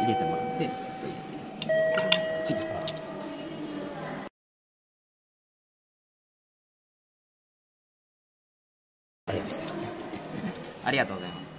入れてもらってスッと入れて。はい。大丈夫ですありがとうございます。